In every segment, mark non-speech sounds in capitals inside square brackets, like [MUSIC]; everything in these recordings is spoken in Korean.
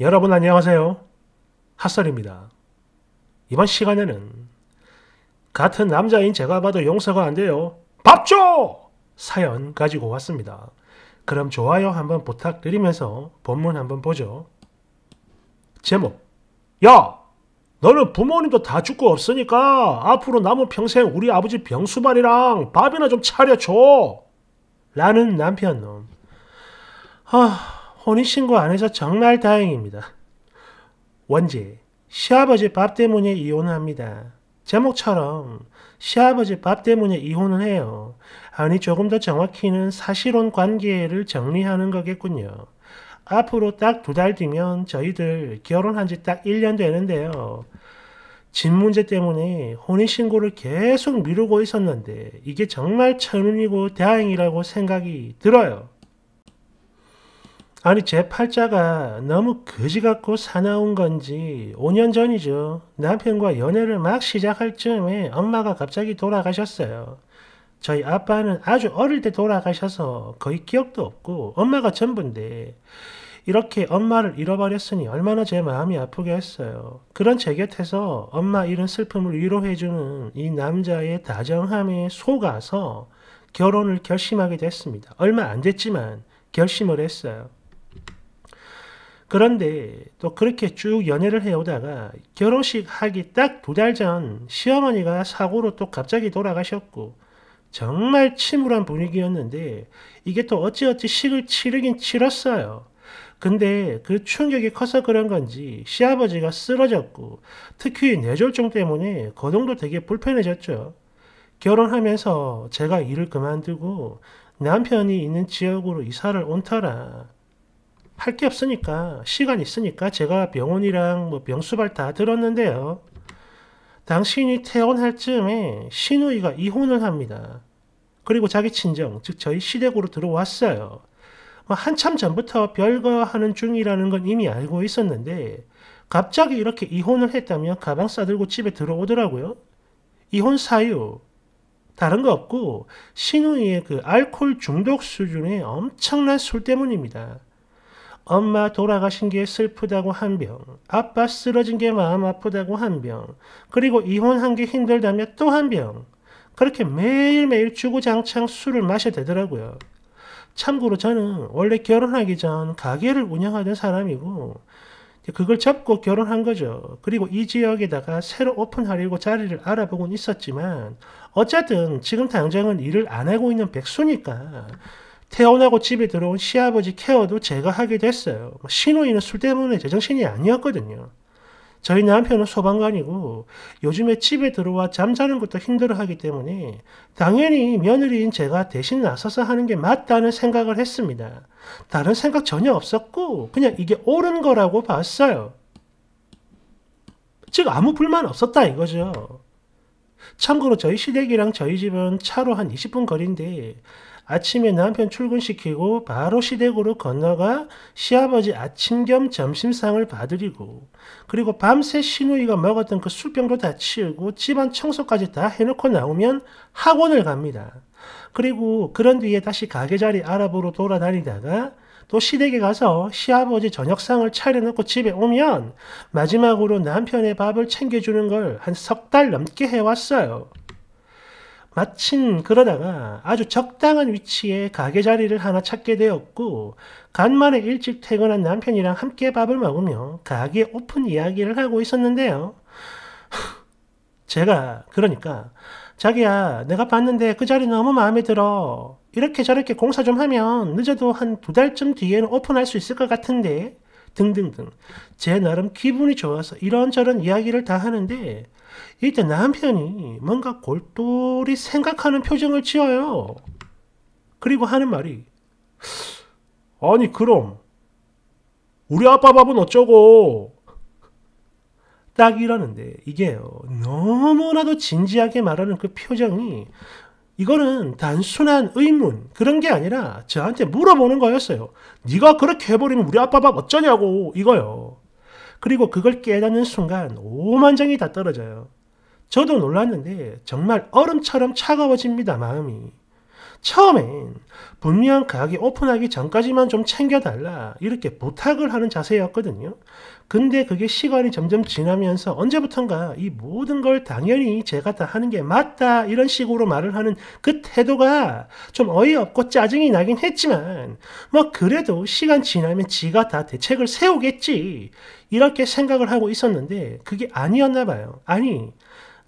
여러분 안녕하세요. 핫설입니다. 이번 시간에는 같은 남자인 제가 봐도 용서가 안 돼요. 밥 줘! 사연 가지고 왔습니다. 그럼 좋아요 한번 부탁드리면서 본문 한번 보죠. 제목 야! 너는 부모님도 다 죽고 없으니까 앞으로 남은 평생 우리 아버지 병수발이랑 밥이나 좀 차려줘! 라는 남편놈. 아, 혼인신고 안 해서 정말 다행입니다. 원제, 시아버지 밥 때문에 이혼합니다. 제목처럼 시아버지 밥 때문에 이혼을 해요. 아니 조금 더 정확히는 사실혼 관계를 정리하는 거겠군요. 앞으로 딱 두 달 뒤면 저희들 결혼한 지 딱 1년 되는데요. 집 문제 때문에 혼인신고를 계속 미루고 있었는데 이게 정말 천운이고 다행이라고 생각이 들어요. 아니 제 팔자가 너무 거지 같고 사나운 건지 5년 전이죠. 남편과 연애를 막 시작할 즈음에 엄마가 갑자기 돌아가셨어요. 저희 아빠는 아주 어릴 때 돌아가셔서 거의 기억도 없고 엄마가 전부인데 이렇게 엄마를 잃어버렸으니 얼마나 제 마음이 아프겠어요. 그런 제 곁에서 엄마 잃은 슬픔을 위로해주는 이 남자의 다정함에 속아서 결혼을 결심하게 됐습니다. 얼마 안 됐지만 결심을 했어요. 그런데 또 그렇게 쭉 연애를 해오다가 결혼식 하기 딱 두 달 전 시어머니가 사고로 또 갑자기 돌아가셨고 정말 침울한 분위기였는데 이게 또 어찌어찌 식을 치르긴 치렀어요. 근데 그 충격이 커서 그런 건지 시아버지가 쓰러졌고 특히 뇌졸중 때문에 거동도 되게 불편해졌죠. 결혼하면서 제가 일을 그만두고 남편이 있는 지역으로 이사를 온 터라 할 게 없으니까 시간 있으니까 제가 병원이랑 뭐 병수발 다 들었는데요. 당신이 퇴원할 즈음에 신우이가 이혼을 합니다. 그리고 자기 친정, 즉 저희 시댁으로 들어왔어요. 뭐 한참 전부터 별거 하는 중이라는 건 이미 알고 있었는데 갑자기 이렇게 이혼을 했다며 가방 싸들고 집에 들어오더라고요. 이혼 사유 다른 거 없고 신우이의 그 알코올 중독 수준의 엄청난 술 때문입니다. 엄마 돌아가신 게 슬프다고 한 병, 아빠 쓰러진 게 마음 아프다고 한 병, 그리고 이혼한 게 힘들다며 또 한 병. 그렇게 매일매일 주구장창 술을 마셔대더라고요. 참고로 저는 원래 결혼하기 전 가게를 운영하던 사람이고 그걸 접고 결혼한 거죠. 그리고 이 지역에다가 새로 오픈하려고 자리를 알아보곤 있었지만 어쨌든 지금 당장은 일을 안 하고 있는 백수니까 태어나고 집에 들어온 시아버지 케어도 제가 하게 됐어요. 신우이는 술 때문에 제정신이 아니었거든요. 저희 남편은 소방관이고 요즘에 집에 들어와 잠자는 것도 힘들어하기 때문에 당연히 며느리인 제가 대신 나서서 하는 게 맞다는 생각을 했습니다. 다른 생각 전혀 없었고 그냥 이게 옳은 거라고 봤어요. 즉 아무 불만 없었다 이거죠. 참고로 저희 시댁이랑 저희 집은 차로 한 20분 거리인데 아침에 남편 출근시키고 바로 시댁으로 건너가 시아버지 아침 겸 점심상을 봐드리고 그리고 밤새 시누이가 먹었던 그 술병도 다 치우고 집안 청소까지 다 해놓고 나오면 학원을 갑니다. 그리고 그런 뒤에 다시 가게 자리 알아보러 돌아다니다가 또 시댁에 가서 시아버지 저녁상을 차려놓고 집에 오면 마지막으로 남편의 밥을 챙겨주는 걸 한 석 달 넘게 해왔어요. 마침 그러다가 아주 적당한 위치에 가게 자리를 하나 찾게 되었고 간만에 일찍 퇴근한 남편이랑 함께 밥을 먹으며 가게 오픈 이야기를 하고 있었는데요. [LAUGHS] 제가 그러니까 자기야 내가 봤는데 그 자리 너무 마음에 들어. 이렇게 저렇게 공사 좀 하면 늦어도 한 두 달쯤 뒤에는 오픈할 수 있을 것 같은데 등등등 제 나름 기분이 좋아서 이런저런 이야기를 다 하는데 이때 남편이 뭔가 골똘히 생각하는 표정을 지어요. 그리고 하는 말이 아니 그럼 우리 아빠 밥은 어쩌고 딱 이러는데 이게요 너무나도 진지하게 말하는 그 표정이 이거는 단순한 의문 그런 게 아니라 저한테 물어보는 거였어요. 네가 그렇게 해버리면 우리 아빠 밥 어쩌냐고 이거요. 그리고 그걸 깨닫는 순간 오만정이 다 떨어져요. 저도 놀랐는데 정말 얼음처럼 차가워집니다 마음이. 처음엔 분명 가게 오픈하기 전까지만 좀 챙겨달라 이렇게 부탁을 하는 자세였거든요. 근데 그게 시간이 점점 지나면서 언제부턴가 이 모든 걸 당연히 제가 다 하는 게 맞다 이런 식으로 말을 하는 그 태도가 좀 어이없고 짜증이 나긴 했지만 뭐 그래도 시간 지나면 지가 다 대책을 세우겠지 이렇게 생각을 하고 있었는데 그게 아니었나 봐요. 아니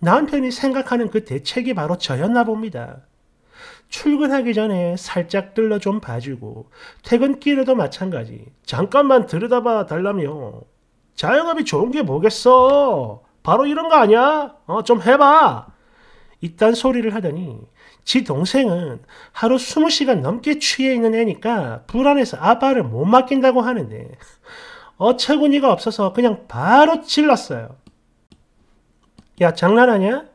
남편이 생각하는 그 대책이 바로 저였나 봅니다. 출근하기 전에 살짝 들러 좀 봐주고 퇴근길에도 마찬가지. 잠깐만 들여다봐 달라며. 자영업이 좋은 게 뭐겠어? 바로 이런 거 아니야? 어 좀 해봐. 이딴 소리를 하더니 지 동생은 하루 20시간 넘게 취해 있는 애니까 불안해서 아빠를 못 맡긴다고 하는데 어처구니가 없어서 그냥 바로 질렀어요. 야 장난하냐?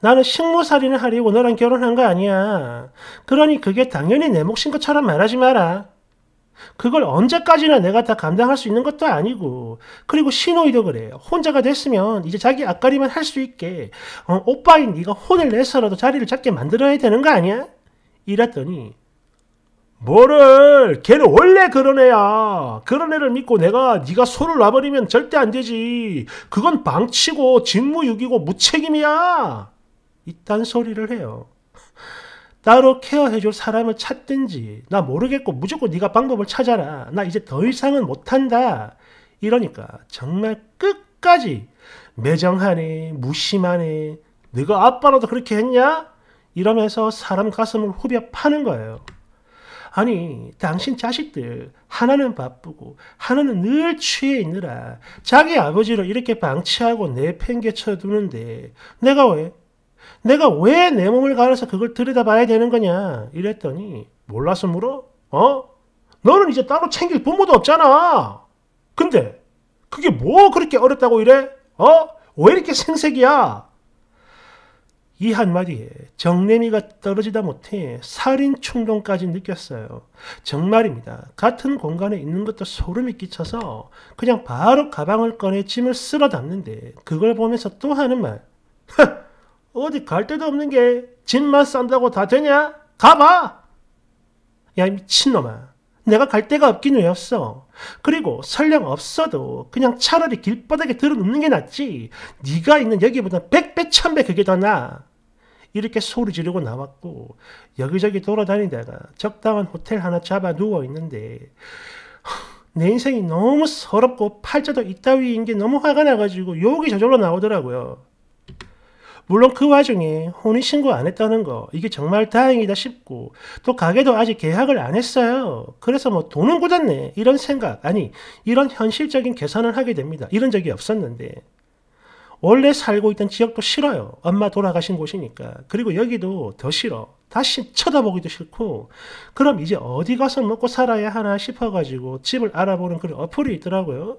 나는 식모살인을 하려고 너랑 결혼한 거 아니야. 그러니 그게 당연히 내 몫인 것처럼 말하지 마라. 그걸 언제까지나 내가 다 감당할 수 있는 것도 아니고 그리고 신호이도 그래 혼자가 됐으면 이제 자기 앞가림만 할 수 있게 어, 오빠인 네가 혼을 내서라도 자리를 잡게 만들어야 되는 거 아니야? 이랬더니 뭐를 걔는 원래 그런 애야 그런 애를 믿고 내가 네가 손을 놔버리면 절대 안 되지 그건 방치고 직무유기고 무책임이야 이딴 소리를 해요. 따로 케어해줄 사람을 찾든지 나 모르겠고 무조건 네가 방법을 찾아라. 나 이제 더 이상은 못한다. 이러니까 정말 끝까지 매정하네 무심하네 네가 아빠라도 그렇게 했냐? 이러면서 사람 가슴을 후벼 파는 거예요. 아니 당신 자식들 하나는 바쁘고 하나는 늘 취해 있느라 자기 아버지를 이렇게 방치하고 내팽개쳐 두는데 내가 왜 내가 왜 내 몸을 갈아서 그걸 들여다봐야 되는 거냐 이랬더니 몰라서 물어? 어? 너는 이제 따로 챙길 부모도 없잖아 근데 그게 뭐 그렇게 어렵다고 이래? 어? 왜 이렇게 생색이야? 이 한마디에 정내미가 떨어지다 못해 살인 충동까지 느꼈어요. 정말입니다. 같은 공간에 있는 것도 소름이 끼쳐서 그냥 바로 가방을 꺼내 짐을 쓸어 담는데 그걸 보면서 또 하는 말. [LAUGHS] 어디 갈 데도 없는 게 짐만 싼다고 다 되냐? 가봐! 야 미친놈아. 내가 갈 데가 없긴 왜 없어. 그리고 설령 없어도 그냥 차라리 길바닥에 들어눕는 게 낫지. 네가 있는 여기보다 백배 천배 그게 더 나아. 이렇게 소리 지르고 나왔고 여기저기 돌아다니다가 적당한 호텔 하나 잡아 누워 있는데 내 인생이 너무 서럽고 팔자도 이따위인 게 너무 화가 나가지고 욕이 저절로 나오더라고요. 물론 그 와중에 혼인신고 안 했다는 거 이게 정말 다행이다 싶고 또 가게도 아직 계약을 안 했어요. 그래서 뭐 돈은 굳었네 이런 생각 아니 이런 현실적인 계산을 하게 됩니다. 이런 적이 없었는데 원래 살고 있던 지역도 싫어요. 엄마 돌아가신 곳이니까. 그리고 여기도 더 싫어. 다시 쳐다보기도 싫고 그럼 이제 어디 가서 먹고 살아야 하나 싶어가지고 집을 알아보는 그런 어플이 있더라고요.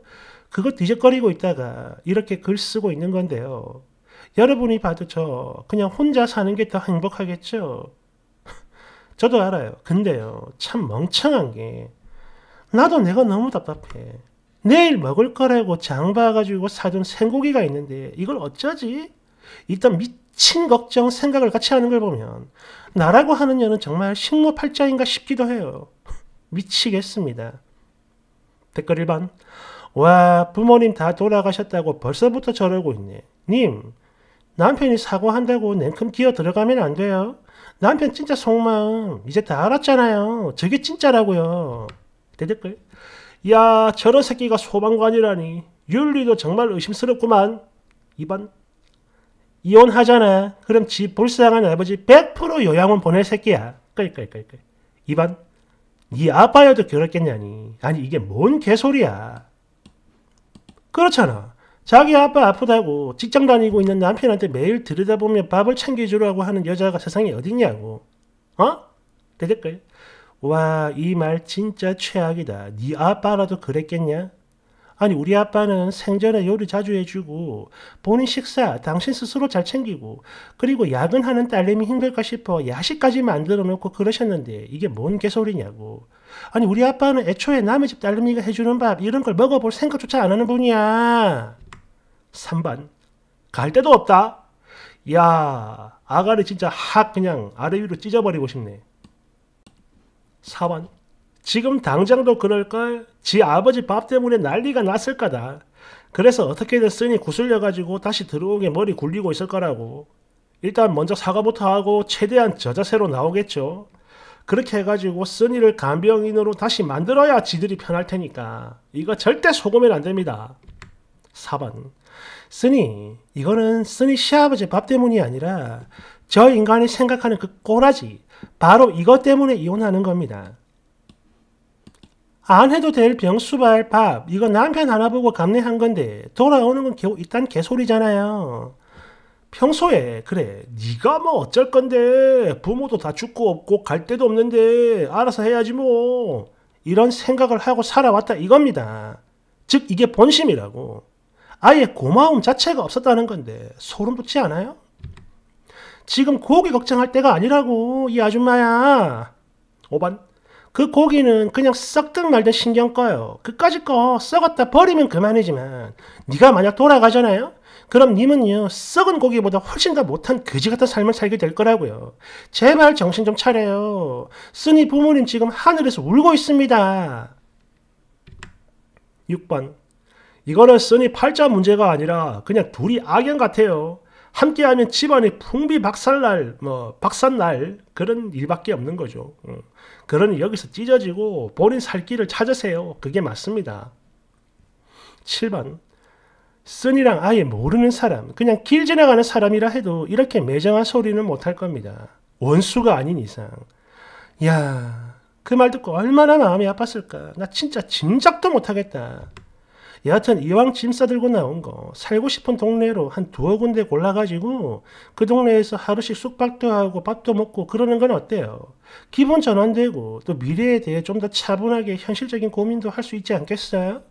그거 뒤적거리고 있다가 이렇게 글 쓰고 있는 건데요. 여러분이 봐도 저 그냥 혼자 사는 게 더 행복하겠죠? [LAUGHS] 저도 알아요. 근데요, 참 멍청한 게 나도 내가 너무 답답해. 내일 먹을 거라고 장 봐가지고 사둔 생고기가 있는데 이걸 어쩌지? 일단 미친 걱정 생각을 같이 하는 걸 보면 나라고 하는 년은 정말 식모팔자인가 싶기도 해요. [LAUGHS] 미치겠습니다. 댓글 1번 와 부모님 다 돌아가셨다고 벌써부터 저러고 있네. 님 남편이 사과한다고 냉큼 기어 들어가면 안 돼요. 남편 진짜 속마음 이제 다 알았잖아요. 저게 진짜라고요. 대댓글. 야 저런 새끼가 소방관이라니. 윤리도 정말 의심스럽구만. 2번. 이혼하잖아. 그럼 지 불쌍한 아버지 100% 요양원 보낼 새끼야. 끌끌끌끌. 2번. 네 아빠여도 그렇겠냐니. 아니 이게 뭔 개소리야. 그렇잖아. 자기 아빠 아프다고 직장 다니고 있는 남편한테 매일 들여다보며 밥을 챙겨주라고 하는 여자가 세상에 어딨냐고. 어? 대댓글. 와, 이 말 진짜 최악이다. 네 아빠라도 그랬겠냐? 아니, 우리 아빠는 생전에 요리 자주 해주고, 본인 식사 당신 스스로 잘 챙기고, 그리고 야근하는 딸내미 힘들까 싶어 야식까지 만들어 놓고 그러셨는데, 이게 뭔 개소리냐고. 아니, 우리 아빠는 애초에 남의 집 딸내미가 해주는 밥, 이런 걸 먹어볼 생각조차 안 하는 분이야. 3번. 갈 데도 없다. 야, 아가리 진짜 확 그냥 아래 위로 찢어버리고 싶네. 4번 지금 당장도 그럴걸 지 아버지 밥 때문에 난리가 났을 거다. 그래서 어떻게든 쓰니 구슬려가지고 다시 들어오게 머리 굴리고 있을 거라고. 일단 먼저 사과부터 하고 최대한 저자세로 나오겠죠. 그렇게 해가지고 쓰니를 간병인으로 다시 만들어야 지들이 편할 테니까 이거 절대 속으면 안 됩니다. 4번 쓰니 이거는 쓰니 시아버지 밥 때문이 아니라 저 인간이 생각하는 그 꼬라지 바로 이것 때문에 이혼하는 겁니다. 안 해도 될 병수발 밥 이거 남편 하나 보고 감내한 건데 돌아오는 건 겨우 일단 개소리잖아요. 평소에 그래 네가 뭐 어쩔 건데 부모도 다 죽고 없고 갈 데도 없는데 알아서 해야지 뭐 이런 생각을 하고 살아왔다 이겁니다. 즉 이게 본심이라고. 아예 고마움 자체가 없었다는 건데 소름 돋지 않아요? 지금 고기 걱정할 때가 아니라고 이 아줌마야. 5번 그 고기는 그냥 썩든 말든 신경 꺼요. 그까짓 거 썩었다 버리면 그만이지만 네가 만약 돌아가잖아요? 그럼 님은요 썩은 고기보다 훨씬 더 못한 그지 같은 삶을 살게 될 거라고요. 제발 정신 좀 차려요. 쓰니 부모님 지금 하늘에서 울고 있습니다. 6번 이거는 쓰니 팔자 문제가 아니라 그냥 둘이 악연 같아요. 함께하면 집안이 풍비 박살날 뭐 박산날 그런 일밖에 없는 거죠. 어. 그러니 여기서 찢어지고 본인 살 길을 찾으세요. 그게 맞습니다. 7번 쓴이랑 아예 모르는 사람 그냥 길 지나가는 사람이라 해도 이렇게 매정한 소리는 못할 겁니다. 원수가 아닌 이상. 야, 그 말 듣고 얼마나 마음이 아팠을까. 나 진짜 짐작도 못하겠다. 여하튼 이왕 짐 싸들고 나온 거 살고 싶은 동네로 한 두어 군데 골라가지고 그 동네에서 하루씩 숙박도 하고 밥도 먹고 그러는 건 어때요? 기분 전환되고 또 미래에 대해 좀 더 차분하게 현실적인 고민도 할 수 있지 않겠어요?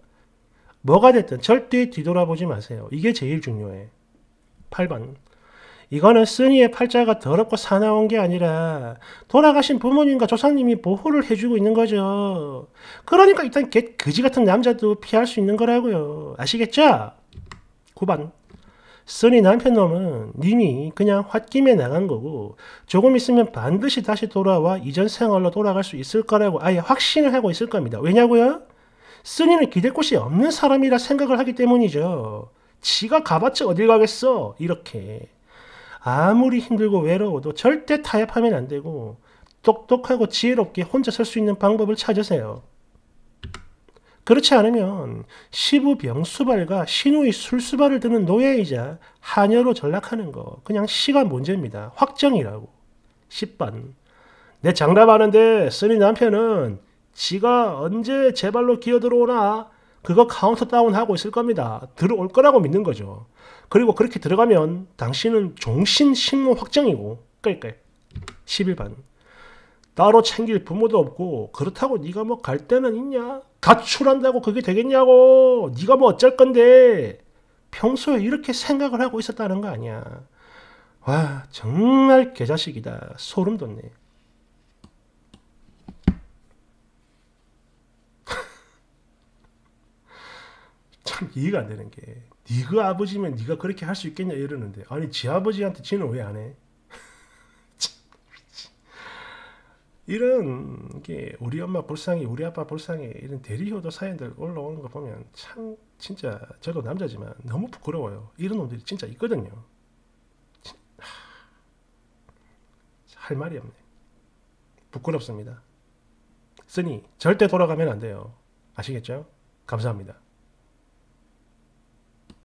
뭐가 됐든 절대 뒤돌아보지 마세요. 이게 제일 중요해. 8번. 이거는 쓰니의 팔자가 더럽고 사나운 게 아니라 돌아가신 부모님과 조상님이 보호를 해주고 있는 거죠. 그러니까 일단 개, 그지 같은 남자도 피할 수 있는 거라고요. 아시겠죠? 9번. 쓰니 남편 놈은 님이 그냥 홧김에 나간 거고 조금 있으면 반드시 다시 돌아와 이전 생활로 돌아갈 수 있을 거라고 아예 확신을 하고 있을 겁니다. 왜냐고요? 쓰니는 기댈 곳이 없는 사람이라 생각을 하기 때문이죠. 지가 가봤자 어딜 가겠어. 이렇게. 아무리 힘들고 외로워도 절대 타협하면 안 되고 똑똑하고 지혜롭게 혼자 설 수 있는 방법을 찾으세요. 그렇지 않으면 시부병 수발과 신우의 술수발을 드는 노예이자 하녀로 전락하는 거 그냥 시간 문제입니다. 확정이라고. 10번 내 장담하는데 쓰니 남편은 지가 언제 제 발로 기어 들어오나 그거 카운트다운하고 있을 겁니다. 들어올 거라고 믿는 거죠. 그리고 그렇게 들어가면 당신은 종신 식모 확정이고 끌끌 11번 따로 챙길 부모도 없고 그렇다고 네가 뭐 갈 데는 있냐? 가출한다고 그게 되겠냐고 네가 뭐 어쩔 건데 평소에 이렇게 생각을 하고 있었다는 거 아니야. 와 정말 개자식이다. 소름 돋네. 참 이해가 안 되는 게 네가 아버지면 네가 그렇게 할 수 있겠냐 이러는데 아니 지 아버지한테 지는 왜 안 해? [LAUGHS] 이런 게 우리 엄마 불쌍해 우리 아빠 불쌍해 이런 대리효도 사연들 올라오는 거 보면 참 진짜 저도 남자지만 너무 부끄러워요. 이런 놈들이 진짜 있거든요. 할 말이 없네. 부끄럽습니다. 쓰니 절대 돌아가면 안 돼요. 아시겠죠? 감사합니다